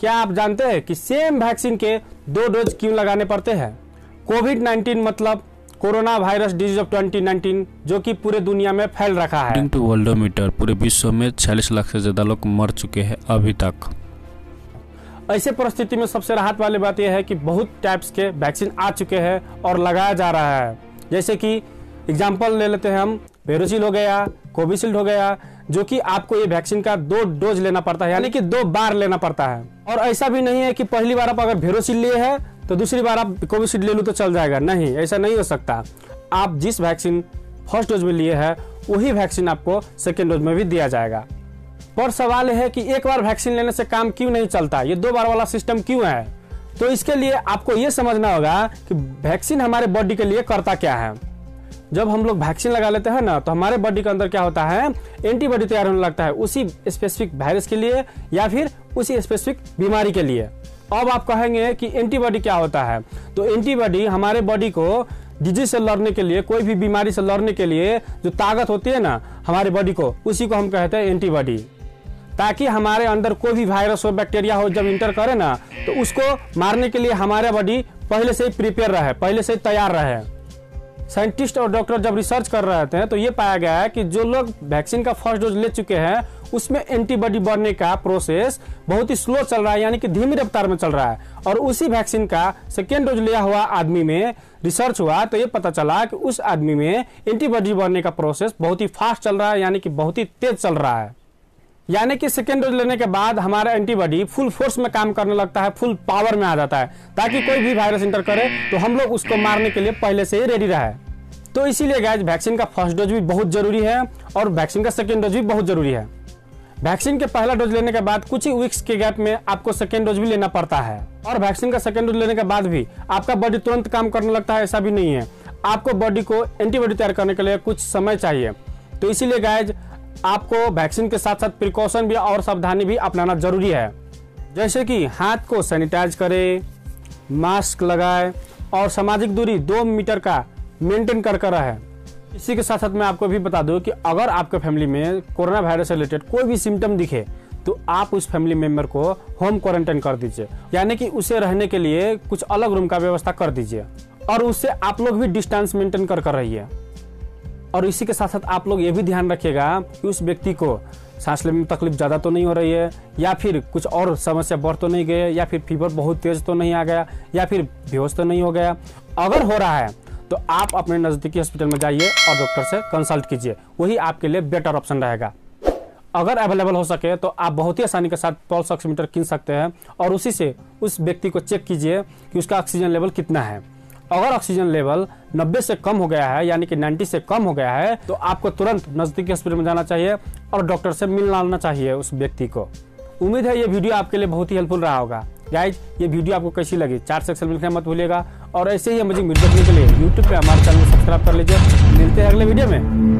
क्या आप जानते हैं कि सेम वैक्सीन के दो डोज क्यों लगाने पड़ते हैं? कोविड 19 मतलब कोरोना वायरस डिज़ीज़ ऑफ़ 2019 जो कि पूरे दुनिया में फैल रखा है। टू वर्ल्डोमीटर पूरे विश्व में 46 लाख से ज़्यादा लोग मर चुके हैं अभी तक। ऐसे परिस्थिति में सबसे राहत वाली बात यह है कि बहुत टाइप्स के वैक्सीन आ चुके हैं और लगाया जा रहा है। जैसे कि एग्ज़ाम्पल ले लेते हैं हम वेरोसिल हो गया कोविशील्ड हो गया, जो कि आपको ये वैक्सीन का दो डोज लेना पड़ता है, यानी कि दो बार लेना पड़ता है। और ऐसा भी नहीं है कि पहली बार आप अगर वेरोसिल लिए हैं तो दूसरी बार आप कोविशील्ड ले लो तो चल जाएगा। नहीं, ऐसा नहीं हो सकता। आप जिस वैक्सीन फ़र्स्ट डोज में लिए हैं, वही वैक्सीन आपको सेकेंड डोज में भी दिया जाएगा। पर सवाल है कि एक बार वैक्सीन लेने से काम क्यों नहीं चलता? ये दो बार वाला सिस्टम क्यों है? तो इसके लिए आपको ये समझना होगा कि वैक्सीन हमारे बॉडी के लिए करता क्या है। जब हम लोग वैक्सीन लगा लेते हैं ना तो हमारे बॉडी के अंदर क्या होता है? एंटीबॉडी तैयार होने लगता है उसी स्पेसिफिक वायरस के लिए या फिर उसी स्पेसिफिक बीमारी के लिए। अब आप कहेंगे कि एंटीबॉडी क्या होता है? तो एंटीबॉडी हमारे बॉडी को डिज़ीज़ से लड़ने के लिए, कोई भी बीमारी से लड़ने के लिए जो ताकत होती है ना, हमारे बॉडी को, उसी को हम कहते हैं एंटीबॉडी ताकि हमारे अंदर कोई भी वायरस हो बैक्टीरिया हो, जब इंटर करे ना तो उसको मारने के लिए हमारे बॉडी पहले से ही प्रिपेयर रहे, पहले से ही तैयार रहे। साइंटिस्ट और डॉक्टर जब रिसर्च कर रहे थे तो ये पाया गया है कि जो लोग वैक्सीन का फ़र्स्ट डोज ले चुके हैं, उसमें एंटीबॉडी बनने का प्रोसेस बहुत ही स्लो चल रहा है, यानी कि धीमी रफ्तार में चल रहा है। और उसी वैक्सीन का सेकेंड डोज लिया हुआ आदमी में रिसर्च हुआ तो ये पता चला कि उस आदमी में एंटीबॉडी बढ़ने का प्रोसेस बहुत ही फास्ट चल रहा है, यानी कि बहुत ही तेज चल रहा है। यानी कि सेकेंड डोज लेने के बाद हमारा एंटीबॉडी फुल फोर्स में काम करने लगता है फुल पावर में आ जाता है। ताकि कोई भी वायरस इंटर करे तो हम लोग उसको मारने के लिए पहले से ही रेडी रहे। तो इसीलिए गैज वैक्सीन का फ़र्स्ट डोज भी बहुत ज़रूरी है और वैक्सीन का सेकेंड डोज भी बहुत ज़रूरी है। वैक्सीन के पहला डोज लेने के बाद कुछ ही वीक्स के गैप में आपको सेकेंड डोज भी लेना पड़ता है। और वैक्सीन का सेकेंड डोज लेने के बाद भी आपका बॉडी तुरंत काम करने लगता है, ऐसा भी नहीं है। आपको बॉडी को एंटीबॉडी तैयार करने के लिए कुछ समय चाहिए। तो इसीलिए गाइज़ आपको वैक्सीन के साथ साथ प्रिकॉशन भी और सावधानी भी अपनाना ज़रूरी है। जैसे कि हाथ को सैनिटाइज करें, मास्क लगाए और सामाजिक दूरी दो मीटर का मेंटेन कर कर रहे। इसी के साथ साथ मैं आपको भी बता दूँ कि अगर आपके फैमिली में कोरोना वायरस से रिलेटेड कोई भी सिम्टम दिखे तो आप उस फैमिली मेंबर को होम क्वारंटाइन कर दीजिए। यानी कि उसे रहने के लिए कुछ अलग रूम का व्यवस्था कर दीजिए और उससे आप लोग भी डिस्टेंस मेंटेन कर कर रहिए। और इसी के साथ साथ आप लोग ये भी ध्यान रखिएगा कि उस व्यक्ति को सांस लेने में तकलीफ़ ज़्यादा तो नहीं हो रही है, या फिर कुछ और समस्या बढ़ तो नहीं गए या फिर फीवर बहुत तेज तो नहीं आ गया, या फिर बेहोश तो नहीं हो गया। अगर हो रहा है तो आप अपने नज़दीकी हॉस्पिटल में जाइए और डॉक्टर से कंसल्ट कीजिए। वही आपके लिए बेटर ऑप्शन रहेगा। अगर अवेलेबल हो सके तो आप बहुत ही आसानी के साथ पल्स ऑक्सीमीटर किन सकते हैं और उसी से उस व्यक्ति को चेक कीजिए कि उसका ऑक्सीजन लेवल कितना है। अगर ऑक्सीजन लेवल 90 से कम हो गया है, यानी कि 90 से कम हो गया है तो आपको तुरंत नजदीकी हॉस्पिटल में जाना चाहिए और डॉक्टर से मिल लाना चाहिए उस व्यक्ति को। उम्मीद है ये वीडियो आपके लिए बहुत ही हेल्पफुल रहा होगा। गाइज़ ये वीडियो आपको कैसी लगी? चार सेक्शन लिखना मत भूलिएगा। और ऐसे ही अमेजिंग वीडियो देखने के लिए यूट्यूब पे हमारे चैनल सब्सक्राइब कर लीजिए। मिलते हैं अगले वीडियो में।